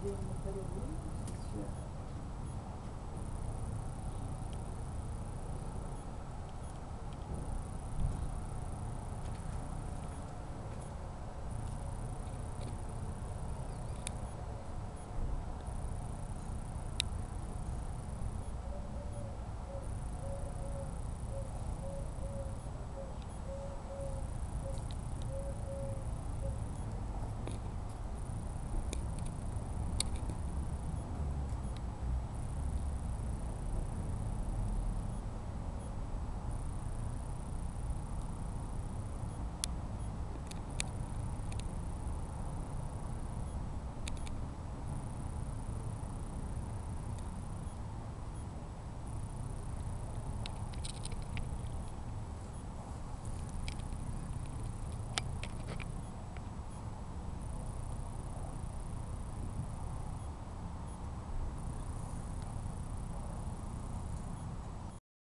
сделано коллегами.